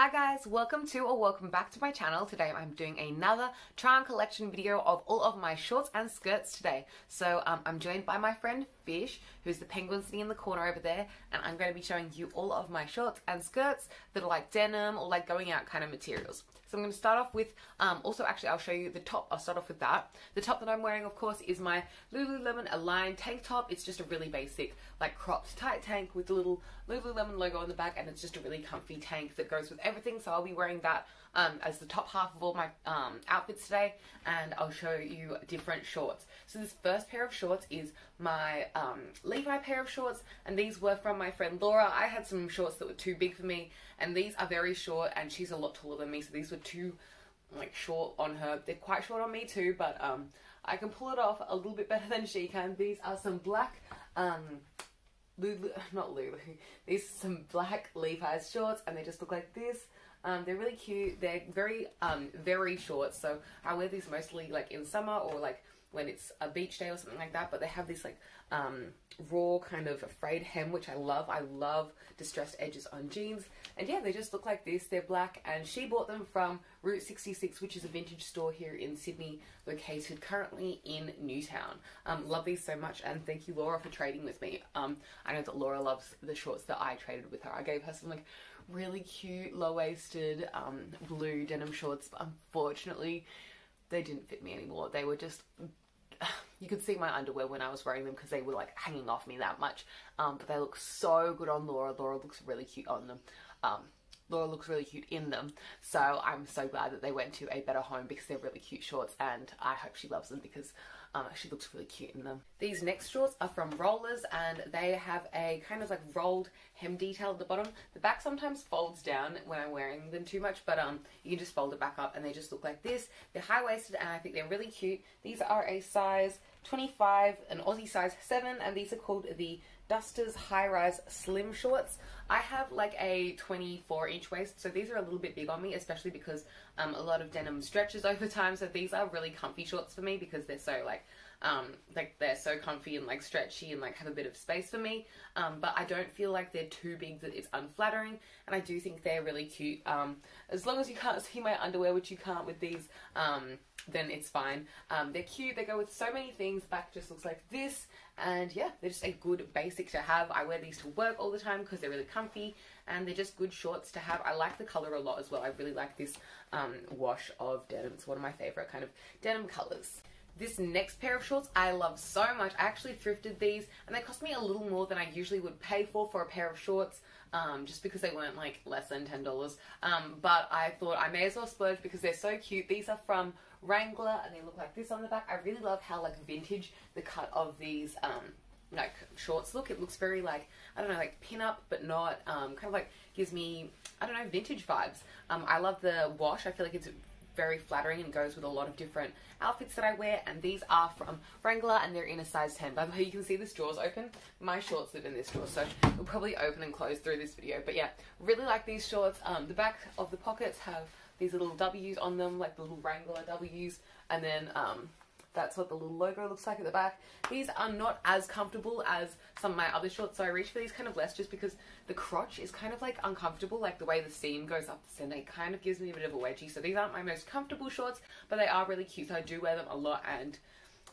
Hi guys, welcome to or welcome back to my channel. Today I'm doing another try on collection video of all of my shorts and skirts today. So um, I'm joined by my friend Fish, who's the penguin sitting in the corner over there, and I'm going to be showing you all of my shorts and skirts that are like denim or like going out kind of materials. So I'm going to start off with, um, also actually I'll show you the top, I'll start off with that. The top that I'm wearing of course is my Lululemon Align tank top. It's just a really basic like cropped tight tank with the little Lululemon logo on the back and it's just a really comfy tank that goes with everything. So I'll be wearing that um, as the top half of all my um, outfits today and I'll show you different shorts. So this first pair of shorts is my um, Levi pair of shorts and these were from my friend Laura. I had some shorts that were too big for me and these are very short and she's a lot taller than me so these were too like short on her. They're quite short on me too but um, I can pull it off a little bit better than she can. These are some black um, Lulu, not Lulu, these are some black Levi's shorts and they just look like this. Um, they're really cute. They're very, um, very short. So I wear these mostly like in summer or like when it's a beach day or something like that. But they have this like um, raw kind of frayed hem, which I love. I love distressed edges on jeans. And yeah, they just look like this. They're black and she bought them from Route 66, which is a vintage store here in Sydney, located currently in Newtown. Um, love these so much and thank you Laura for trading with me. Um, I know that Laura loves the shorts that I traded with her. I gave her some like really cute low-waisted um, blue denim shorts, but unfortunately they didn't fit me anymore. They were just you could see my underwear when I was wearing them because they were like hanging off me that much. Um, but they look so good on Laura. Laura looks really cute on them. Um, Laura looks really cute in them. So I'm so glad that they went to a better home because they're really cute shorts and I hope she loves them because um, she looks really cute in them. These next shorts are from Rolla's and they have a kind of like rolled hem detail at the bottom. The back sometimes folds down when I'm wearing them too much, but um, you can just fold it back up and they just look like this. They're high-waisted and I think they're really cute. These are a size 25, an Aussie size 7, and these are called the Dusters High Rise Slim Shorts. I have like a 24 inch waist, so these are a little bit big on me, especially because um, a lot of denim stretches over time. So these are really comfy shorts for me because they're so like, um, like they're so comfy and like stretchy and like have a bit of space for me. Um, but I don't feel like they're too big that it's unflattering, and I do think they're really cute. Um, as long as you can't see my underwear, which you can't with these, um, then it's fine. Um, they're cute. They go with so many things. Back just looks like this, and yeah, they're just a good basic to have. I wear these to work all the time because they're really comfy and they're just good shorts to have. I like the color a lot as well. I really like this um, wash of denim. It's one of my favorite kind of denim colors. This next pair of shorts I love so much. I actually thrifted these and they cost me a little more than I usually would pay for for a pair of shorts um, just because they weren't like less than $10. Um, but I thought I may as well splurge because they're so cute. These are from Wrangler and they look like this on the back. I really love how like vintage the cut of these um, like shorts look. It looks very like, I don't know, like pin up but not, um, kind of like gives me, I don't know, vintage vibes. Um, I love the wash. I feel like it's very flattering and goes with a lot of different outfits that I wear and these are from Wrangler and they're in a size 10. By the way, you can see this drawer's open. My shorts live in this drawer so it'll probably open and close through this video. But yeah, really like these shorts. Um, the back of the pockets have these little W's on them, like the little Wrangler W's, and then um, that's what the little logo looks like at the back. These are not as comfortable as some of my other shorts, so I reach for these kind of less just because the crotch is kind of like uncomfortable, like the way the seam goes up the center, it kind of gives me a bit of a wedgie. So these aren't my most comfortable shorts, but they are really cute, so I do wear them a lot, and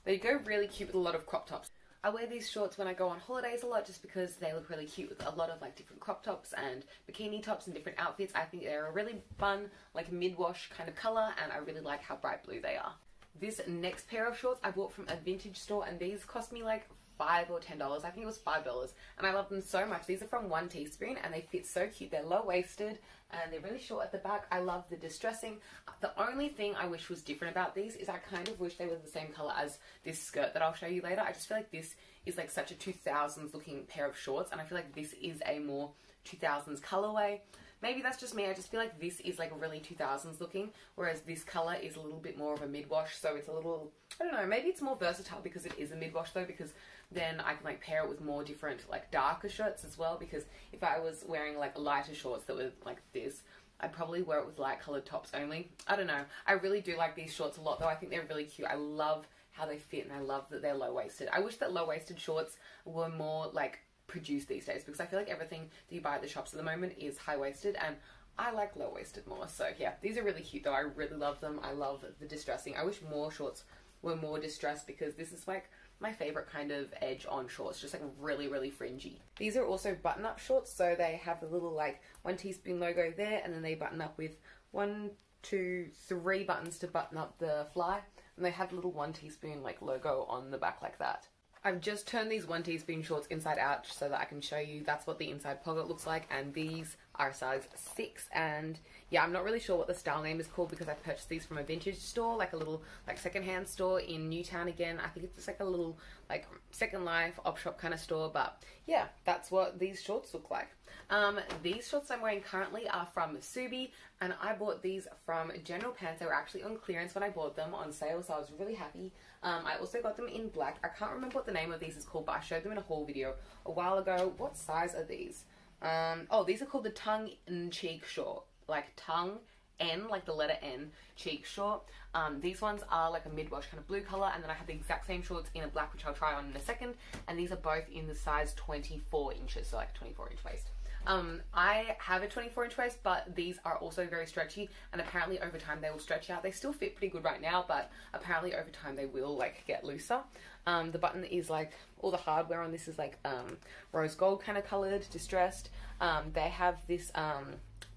they go really cute with a lot of crop tops. I wear these shorts when I go on holidays a lot just because they look really cute with a lot of like different crop tops and bikini tops and different outfits. I think they're a really fun like mid-wash kind of colour and I really like how bright blue they are. This next pair of shorts I bought from a vintage store and these cost me like five or ten dollars. I think it was five dollars, and I love them so much. These are from One Teaspoon, and they fit so cute. They're low waisted and they're really short at the back. I love the distressing. The only thing I wish was different about these is I kind of wish they were the same color as this skirt that I'll show you later. I just feel like this is like such a 2000s looking pair of shorts, and I feel like this is a more 2000s colorway. Maybe that's just me. I just feel like this is like really 2000s looking, whereas this color is a little bit more of a mid-wash, so it's a little, I don't know, maybe it's more versatile because it is a mid-wash though, because then I can like pair it with more different like darker shirts as well, because if I was wearing like lighter shorts that were like this, I'd probably wear it with light coloured tops only. I don't know. I really do like these shorts a lot though. I think they're really cute. I love how they fit and I love that they're low-waisted. I wish that low-waisted shorts were more like produced these days because I feel like everything that you buy at the shops at the moment is high waisted and I like low-waisted more. So yeah, these are really cute though. I really love them. I love the distressing. I wish more shorts were more distressed because this is like my favorite kind of edge on shorts, just like really, really fringy. These are also button up shorts, so they have the little like one teaspoon logo there, and then they button up with one, two, three buttons to button up the fly, and they have the little one teaspoon like logo on the back like that. I've just turned these one teaspoon shorts inside out so that I can show you that's what the inside pocket looks like and these are size 6 and yeah I'm not really sure what the style name is called because I purchased these from a vintage store like a little like secondhand store in Newtown again I think it's just like a little like second life op shop kind of store but yeah that's what these shorts look like um, these shorts I'm wearing currently are from Ksubi and I bought these from General Pants. They were actually on clearance when I bought them on sale, so I was really happy. Um, I also got them in black. I can't remember what the name of these is called, but I showed them in a haul video a while ago. What size are these? Um, oh, these are called the tongue and cheek short. Like tongue N, like the letter N, cheek short. Um, these ones are like a mid-wash kind of blue color, and then I have the exact same shorts in a black, which I'll try on in a second. And these are both in the size 24 inches, so like 24 inch waist. Um, I have a 24 inch waist, but these are also very stretchy, and apparently over time they will stretch out. They still fit pretty good right now, but apparently over time they will like get looser. Um, the button is like all the hardware on this is like um, rose gold kind of colored, distressed. Um, they have this um,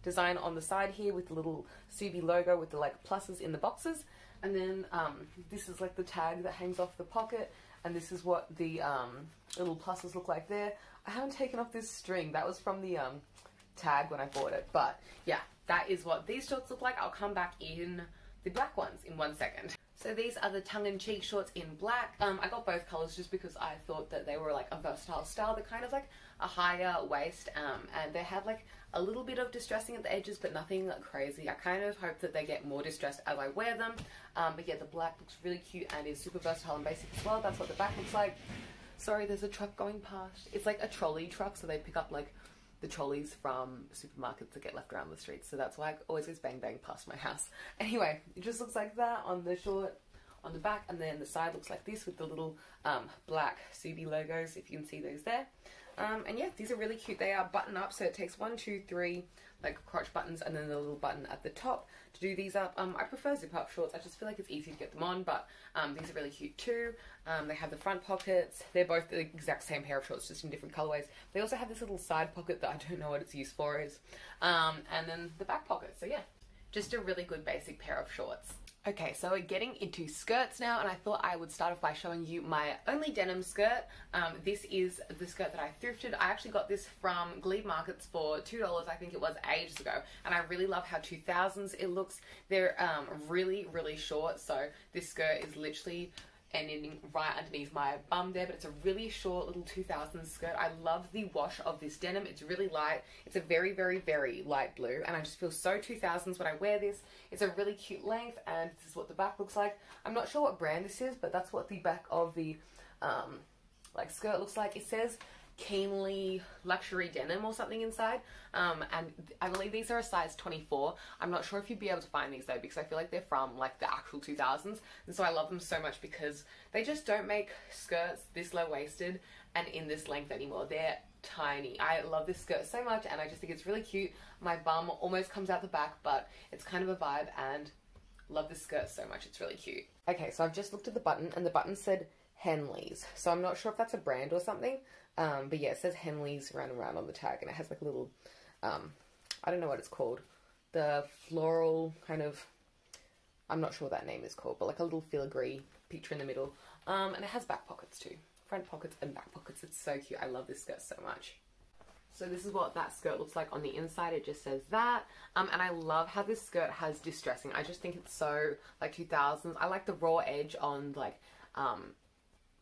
design on the side here with the little Ksubi logo with the like pluses in the boxes, and then um, this is like the tag that hangs off the pocket and this is what the um, little pluses look like there. I haven't taken off this string. That was from the um, tag when I bought it. But yeah, that is what these shorts look like. I'll come back in the black ones in one second. So these are the tongue-in-cheek shorts in black. Um, I got both colours just because I thought that they were like a versatile style. They're kind of like a higher waist um, and they have like a little bit of distressing at the edges but nothing like crazy. I kind of hope that they get more distressed as I wear them. Um, but yeah, the black looks really cute and is super versatile and basic as well. That's what the back looks like. Sorry, there's a truck going past. It's like a trolley truck, so they pick up like the trolleys from supermarkets that get left around the streets. So that's why it always goes bang bang past my house. Anyway, it just looks like that on the short on the back and then the side looks like this with the little um, black Ksubi logos if you can see those there. Um, and yeah, these are really cute. They are button up, so it takes one, two, three, like crotch buttons, and then the little button at the top to do these up. Um, I prefer zip up shorts. I just feel like it's easy to get them on, but um, these are really cute too. Um, they have the front pockets. They're both the exact same pair of shorts, just in different colorways. They also have this little side pocket that I don't know what its use for is. Um, and then the back pocket. So yeah, just a really good basic pair of shorts. Okay, so we're getting into skirts now, and I thought I would start off by showing you my only denim skirt. Um, this is the skirt that I thrifted. I actually got this from Glebe Markets for $2, I think it was ages ago, and I really love how 2000s it looks. They're um, really, really short, so this skirt is literally ending right underneath my bum there but it's a really short little 2000s skirt. I love the wash of this denim. It's really light. It's a very very very light blue and I just feel so 2000s when I wear this. It's a really cute length and this is what the back looks like. I'm not sure what brand this is but that's what the back of the um, like skirt looks like. It says keenly luxury denim or something inside. Um, and I believe these are a size 24 I'm not sure if you'd be able to find these though because I feel like they're from like the actual 2000s and so I love them so much because they just don't make skirts this low waisted and in this length anymore. They're tiny. I love this skirt so much and I just think it's really cute. My bum almost comes out the back but it's kind of a vibe and love this skirt so much. It's really cute. Okay so I've just looked at the button and the button said Henleys. So I'm not sure if that's a brand or something um, but yeah, it says Henley's run around on the tag, and it has like a little, um, I don't know what it's called, the floral kind of, I'm not sure what that name is called, but like a little filigree picture in the middle. Um, and it has back pockets too, front pockets and back pockets. It's so cute. I love this skirt so much. So this is what that skirt looks like on the inside. It just says that. Um, and I love how this skirt has distressing. I just think it's so like 2000s. I like the raw edge on like um,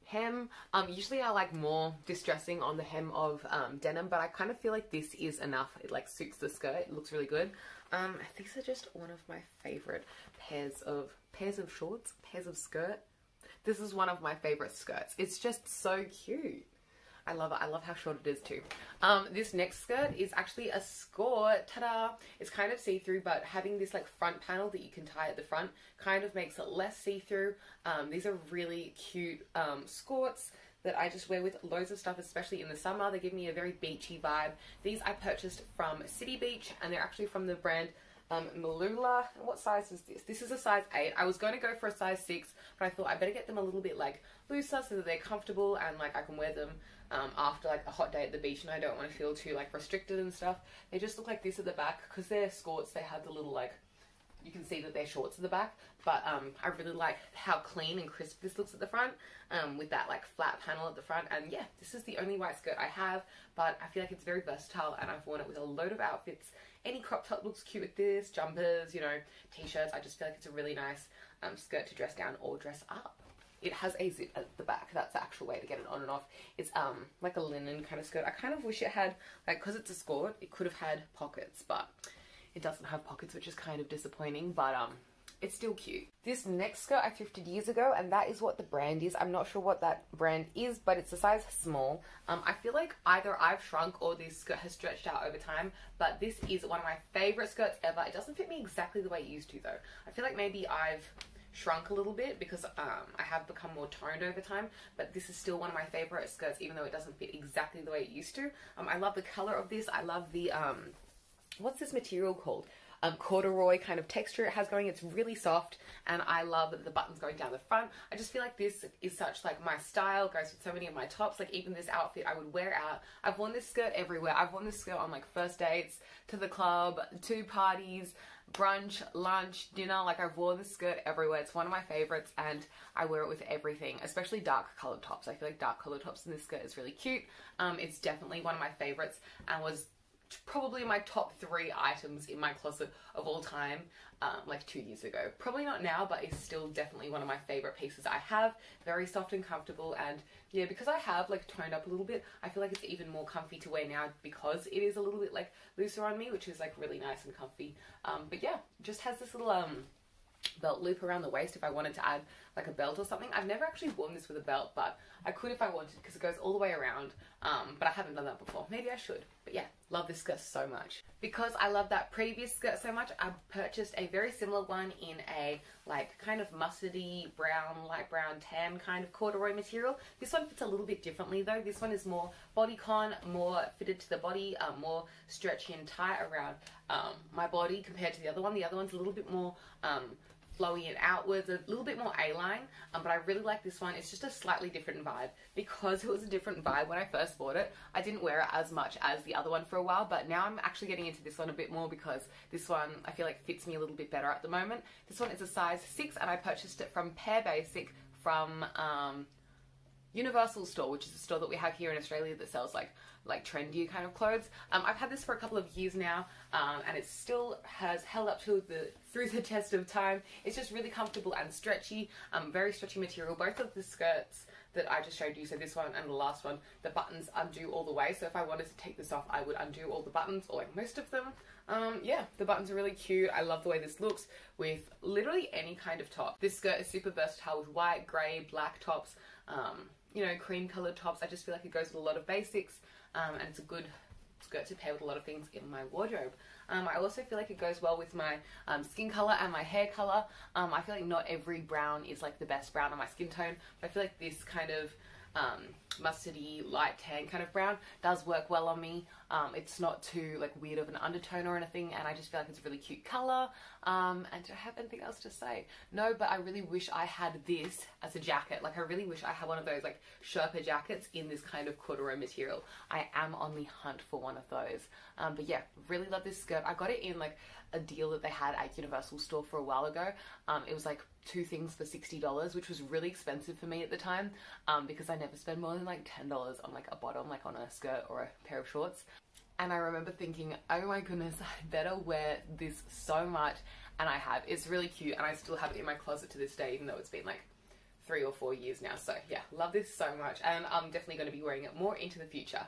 hem. Um, usually I like more distressing on the hem of um, denim, but I kind of feel like this is enough. It like suits the skirt. It looks really good. Um, these are just one of my favorite pairs of pairs of shorts, pairs of skirt. This is one of my favorite skirts. It's just so cute. I love it. I love how short it is too. Um, this next skirt is actually a skirt. Ta-da! It's kind of see-through, but having this like front panel that you can tie at the front kind of makes it less see-through. Um, these are really cute um, skirts. that I just wear with loads of stuff, especially in the summer. They give me a very beachy vibe. These I purchased from City Beach and they're actually from the brand um, Malula. What size is this? This is a size 8. I was going to go for a size 6, but I thought I better get them a little bit like looser so that they're comfortable and like I can wear them um, after like a hot day at the beach and I don't want to feel too like restricted and stuff. They just look like this at the back because they're skirts. They have the little like you can see that they're shorts at the back but um, I really like how clean and crisp this looks at the front um, with that like flat panel at the front and yeah this is the only white skirt I have but I feel like it's very versatile and I've worn it with a load of outfits any crop top looks cute with this jumpers you know t-shirts. I just feel like it's a really nice um, skirt to dress down or dress up. It has a zip at the back. That's the actual way to get it on and off. It's um like a linen kind of skirt. I kind of wish it had like because it's a skirt it could have had pockets but it doesn't have pockets, which is kind of disappointing, but um, it's still cute. This next skirt I thrifted years ago, and that is what the brand is. I'm not sure what that brand is, but it's a size small. Um, I feel like either I've shrunk or this skirt has stretched out over time, but this is one of my favorite skirts ever. It doesn't fit me exactly the way it used to, though. I feel like maybe I've shrunk a little bit because um, I have become more toned over time but this is still one of my favorite skirts even though it doesn't fit exactly the way it used to um, I love the color of this I love the um, what's this material called? Um, corduroy kind of texture it has going. It's really soft and I love the buttons going down the front. I just feel like this is such like my style, goes with so many of my tops. Like even this outfit I would wear out. I've worn this skirt everywhere. I've worn this skirt on like first dates, to the club, to parties, brunch, lunch, dinner. Like I've worn this skirt everywhere. It's one of my favorites and I wear it with everything, especially dark colored tops. I feel like dark colored tops in this skirt is really cute. Um, it's definitely one of my favorites and was probably my top three items in my closet of all time, um, like two years ago. Probably not now, but it's still definitely one of my favorite pieces I have. Very soft and comfortable, and yeah, because I have like toned up a little bit, I feel like it's even more comfy to wear now because it is a little bit like looser on me, which is like really nice and comfy. Um, but yeah, just has this little um belt loop around the waist if I wanted to add like a belt or something. I've never actually worn this with a belt, but I could if I wanted because it goes all the way around. Um, but I haven't done that before. Maybe I should. But yeah, love this skirt so much. Because I love that previous skirt so much, I purchased a very similar one in a like kind of mustardy brown, light brown, tan kind of corduroy material. This one fits a little bit differently though. This one is more bodycon, more fitted to the body, um, more stretchy and tight around um, my body compared to the other one. The other one's a little bit more um, flowy and outwards, a little bit more A-line, um, but I really like this one. It's just a slightly different vibe. Because it was a different vibe when I first bought it, I didn't wear it as much as the other one for a while, but now I'm actually getting into this one a bit more because this one I feel like fits me a little bit better at the moment. This one is a size 6 and I purchased it from Pair Basic from um, Universal Store, which is a store that we have here in Australia that sells like like trendy kind of clothes. Um, I've had this for a couple of years now, um, and it still has held up to the through the test of time. It's just really comfortable and stretchy, um, very stretchy material. Both of the skirts that I just showed you, so this one and the last one, the buttons undo all the way. So if I wanted to take this off, I would undo all the buttons, or like most of them. Um, yeah, the buttons are really cute. I love the way this looks with literally any kind of top. This skirt is super versatile with white, grey, black tops. Um, you know, cream coloured tops. I just feel like it goes with a lot of basics um, and it's a good skirt to pair with a lot of things in my wardrobe. Um, I also feel like it goes well with my um, skin color and my hair color. Um, I feel like not every brown is like the best brown on my skin tone, but I feel like this kind of um, mustardy, light tan kind of brown does work well on me. Um, it's not too like weird of an undertone or anything, and I just feel like it's a really cute color. Um, and do I have anything else to say? No, but I really wish I had this as a jacket. Like I really wish I had one of those like Sherpa jackets in this kind of corduroy material. I am on the hunt for one of those. Um, but yeah, really love this skirt. I got it in like a deal that they had at Universal Store for a while ago. Um, it was like two things for $60, which was really expensive for me at the time um, because I never spend more than like $10 on like a bottom, like on a skirt or a pair of shorts. And I remember thinking, oh my goodness, I better wear this so much. And I have. It's really cute and I still have it in my closet to this day, even though it's been like three or four years now. So yeah, love this so much. And I'm definitely going to be wearing it more into the future.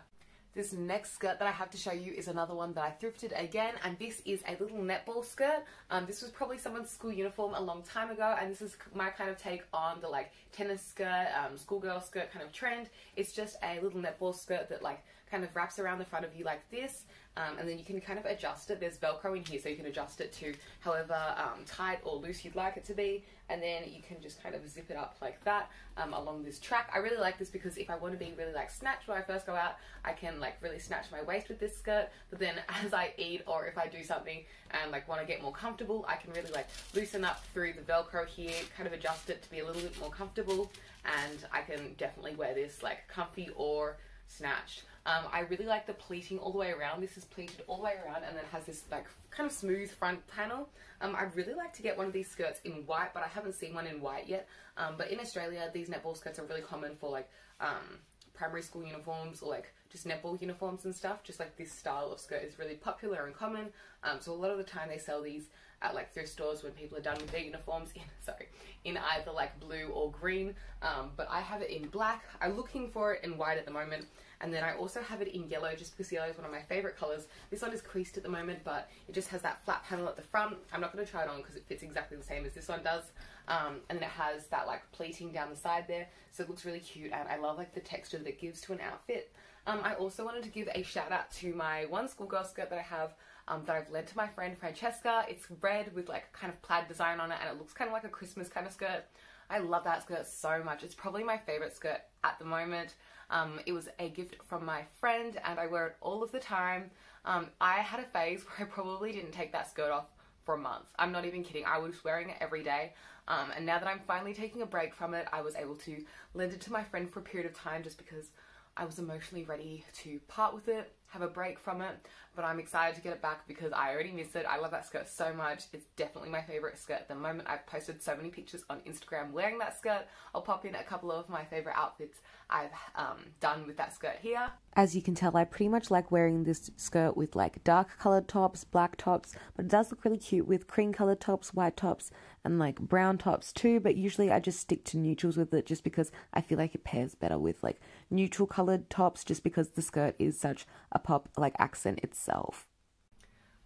This next skirt that I have to show you is another one that I thrifted again, and this is a little netball skirt. Um, this was probably someone's school uniform a long time ago, and this is my kind of take on the like tennis skirt, um, schoolgirl skirt kind of trend. It's just a little netball skirt that like kind of wraps around the front of you like this um, and then you can kind of adjust it. There's Velcro in here, so you can adjust it to however um, tight or loose you'd like it to be. And then you can just kind of zip it up like that um, along this track. I really like this because if I want to be really like snatched when I first go out, I can like really snatch my waist with this skirt. But then as I eat or if I do something and like want to get more comfortable, I can really like loosen up through the Velcro here, kind of adjust it to be a little bit more comfortable. And I can definitely wear this like comfy or snatched. Um, I really like the pleating all the way around. This is pleated all the way around and then has this like kind of smooth front panel. Um, I'd really like to get one of these skirts in white, but I haven't seen one in white yet. Um, but in Australia, these netball skirts are really common for like um, primary school uniforms or like just netball uniforms and stuff. Just like this style of skirt is really popular and common. Um, so a lot of the time they sell these at like thrift stores when people are done with their uniforms in sorry in either like blue or green um, but I have it in black I'm looking for it in white at the moment and then I also have it in yellow just because yellow is one of my favorite colors. This one is creased at the moment, but it just has that flat panel at the front. I'm not going to try it on because it fits exactly the same as this one does. Um, and it has that like pleating down the side there. So it looks really cute and I love like the texture that it gives to an outfit. Um, I also wanted to give a shout out to my one schoolgirl skirt that I have um, that I've lent to my friend Francesca. It's red with like kind of plaid design on it and it looks kind of like a Christmas kind of skirt. I love that skirt so much. It's probably my favorite skirt at the moment. Um, it was a gift from my friend and I wear it all of the time. Um, I had a phase where I probably didn't take that skirt off for a month. I'm not even kidding. I was wearing it every day. Um, and now that I'm finally taking a break from it, I was able to lend it to my friend for a period of time just because I was emotionally ready to part with it, have a break from it, but I'm excited to get it back because I already miss it. I love that skirt so much. It's definitely my favorite skirt at the moment. I've posted so many pictures on Instagram wearing that skirt. I'll pop in a couple of my favorite outfits I've um, done with that skirt here. As you can tell, I pretty much like wearing this skirt with like dark colored tops, black tops, but it does look really cute with cream colored tops, white tops, and like brown tops too. But usually I just stick to neutrals with it just because I feel like it pairs better with like neutral colored tops just because the skirt is such a pop like accent itself.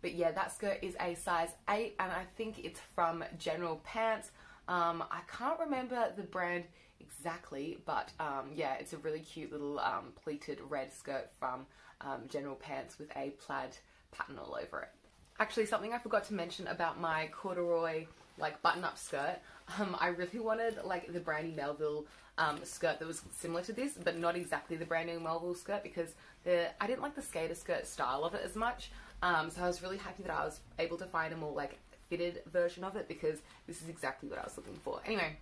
But yeah, that skirt is a size 8 and I think it's from General Pants. Um, I can't remember the brand exactly, but um, yeah, it's a really cute little um, pleated red skirt from um, General Pants with a plaid pattern all over it. Actually, something I forgot to mention about my corduroy like button-up skirt, um, I really wanted like the Brandy Melville um, skirt that was similar to this, but not exactly the Brandy Melville skirt because the I didn't like the skater skirt style of it as much. Um, so I was really happy that I was able to find a more like fitted version of it because this is exactly what I was looking for. Anyway,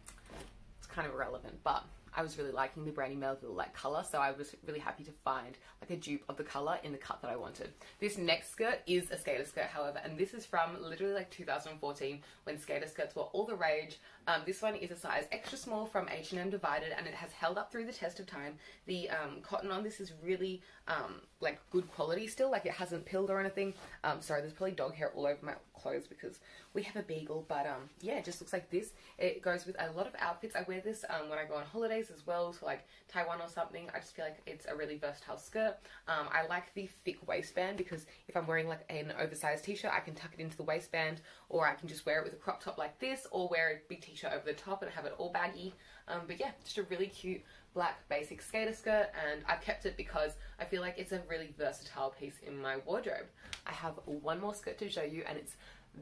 it's kind of irrelevant, but I was really liking the Brandy Melville like colour, so I was really happy to find like a dupe of the colour in the cut that I wanted. This next skirt is a skater skirt, however, and this is from literally like 2014 when skater skirts were all the rage. Um, this one is a size extra small from H&M Divided, and it has held up through the test of time. The um, cotton on this is really um, like good quality still, like it hasn't pilled or anything. Um, sorry, there's probably dog hair all over my clothes because we have a beagle, but um, yeah, it just looks like this. It goes with a lot of outfits. I wear this um, when I go on as well to like Taiwan or something. I just feel like it's a really versatile skirt. Um, I like the thick waistband because if I'm wearing like an oversized t-shirt, I can tuck it into the waistband or I can just wear it with a crop top like this or wear a big t-shirt over the top and have it all baggy. Um, but yeah, just a really cute black basic skater skirt and I've kept it because I feel like it's a really versatile piece in my wardrobe. I have one more skirt to show you and it's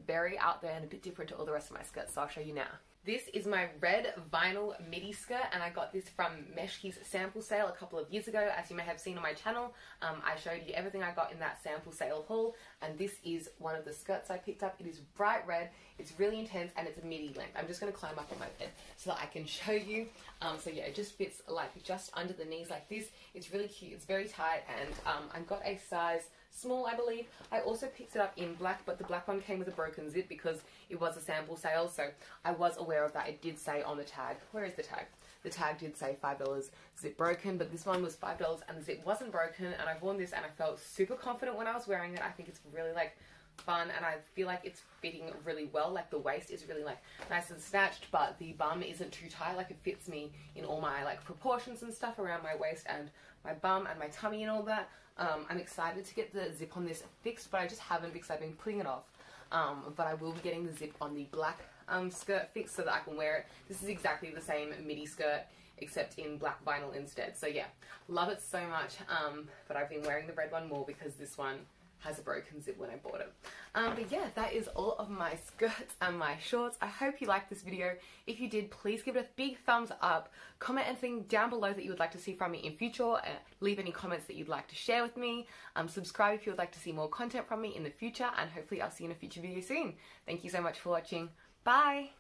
very out there and a bit different to all the rest of my skirts so I'll show you now. This is my red vinyl midi skirt and I got this from Meshki's sample sale a couple of years ago. As you may have seen on my channel, um, I showed you everything I got in that sample sale haul and this is one of the skirts I picked up. It is bright red, it's really intense and it's a midi length. I'm just going to climb up on my bed so that I can show you. Um, so yeah, it just fits like just under the knees like this. It's really cute, it's very tight and um, I've got a size small, I believe. I also picked it up in black, but the black one came with a broken zip because it was a sample sale, so I was aware of that. It did say on the tag, where is the tag? The tag did say $5 zip broken, but this one was $5 and the zip wasn't broken, and I've worn this and I felt super confident when I was wearing it. I think it's really like fun and I feel like it's fitting really well like the waist is really like nice and snatched but the bum isn't too tight like it fits me in all my like proportions and stuff around my waist and my bum and my tummy and all that um, I'm excited to get the zip on this fixed, but I just haven't because I've been putting it off. Um, but I will be getting the zip on the black um, skirt fixed so that I can wear it. This is exactly the same midi skirt except in black vinyl instead. So yeah, love it so much. Um, but I've been wearing the red one more because this one has a broken zip when I bought it. Um, but yeah, that is all of my skirts and my shorts. I hope you liked this video. If you did, please give it a big thumbs up. Comment anything down below that you would like to see from me in future. Uh, leave any comments that you'd like to share with me. Um, subscribe if you would like to see more content from me in the future. And hopefully I'll see you in a future video soon. Thank you so much for watching. Bye!